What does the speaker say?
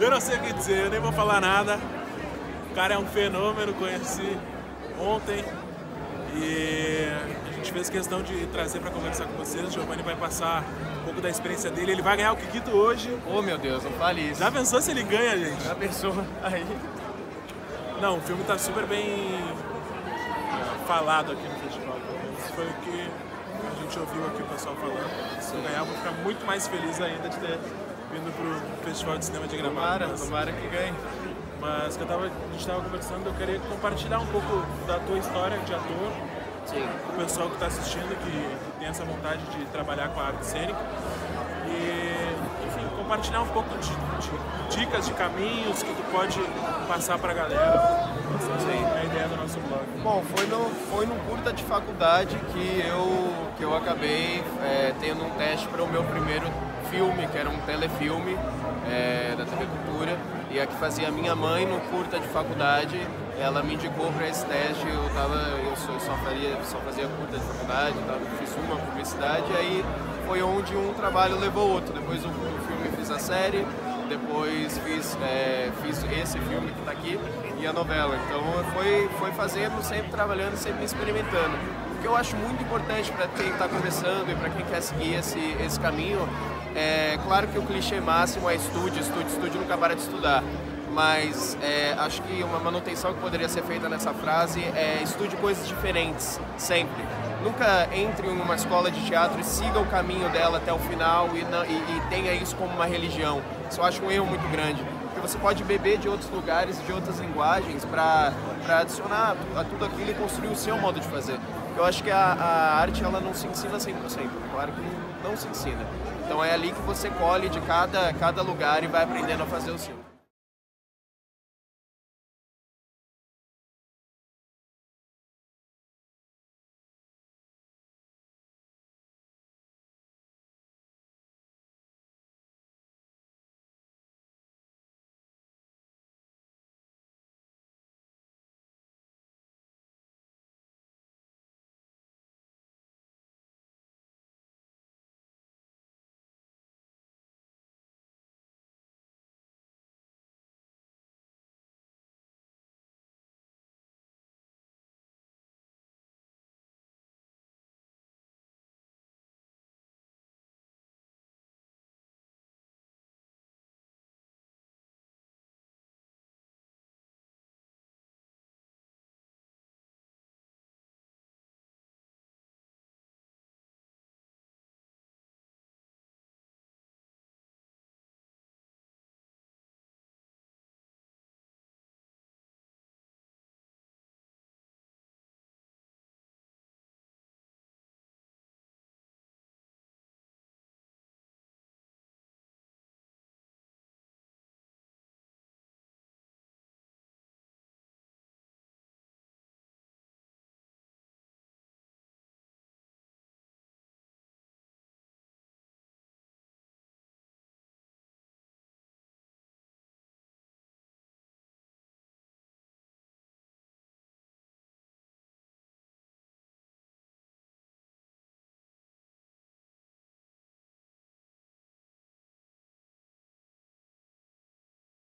Eu não sei o que dizer, eu nem vou falar nada. O cara é um fenômeno, conheci ontem e a gente fez questão de trazer para conversar com vocês. O Giovanni vai passar um pouco da experiência dele. Ele vai ganhar o Kikito hoje. Oh meu Deus, não fale isso. Já pensou se ele ganha, gente? Já pensou aí? Não, o filme tá super bem falado aqui no festival. Isso foi o que a gente ouviu aqui o pessoal falando. Se eu ganhar, eu vou ficar muito mais feliz ainda de ter vindo pro Festival de Cinema de Gramado. Tomara, Mas- tomara que ganhe. Mas que eu tava, a gente estava conversando, eu queria compartilhar um pouco da tua história de ator, Sim. o pessoal que está assistindo, que, que tem essa vontade de trabalhar com a arte cênica. E, enfim, compartilhar um pouco de, de dicas, de caminhos que tu pode passar pra galera. Sim. É a ideia do nosso blog. Bom, foi no, foi num curta de faculdade que eu, que eu acabei é, tendo um teste para o meu primeiro filme, que era um telefilme é, da TV Cultura. E a que fazia minha mãe no curta de faculdade, ela me indicou para esse teste. Eu, tava, eu só, só, faria, só fazia curta de faculdade, tava, fiz uma publicidade, e aí foi onde um trabalho levou o outro. Depois do filme fiz a série, depois fiz, é, fiz esse filme que está aqui e a novela. Então foi, foi fazendo, sempre trabalhando, sempre experimentando. Que eu acho muito importante para quem está começando e para quem quer seguir esse, esse caminho, é claro que o clichê máximo é estude, estude, estude, nunca para de estudar. Mas é, acho que uma manutenção que poderia ser feita nessa frase é estude coisas diferentes, sempre. Nunca entre em uma escola de teatro e siga o caminho dela até o final e, não- e- e tenha isso como uma religião. Isso eu acho um erro muito grande. Porque você pode beber de outros lugares, de outras linguagens, para adicionar a tudo aquilo e construir o seu modo de fazer. Eu acho que a, a arte ela não se ensina 100%, claro que não, não se ensina. Então é ali que você colhe de cada, cada lugar e vai aprendendo a fazer o seu.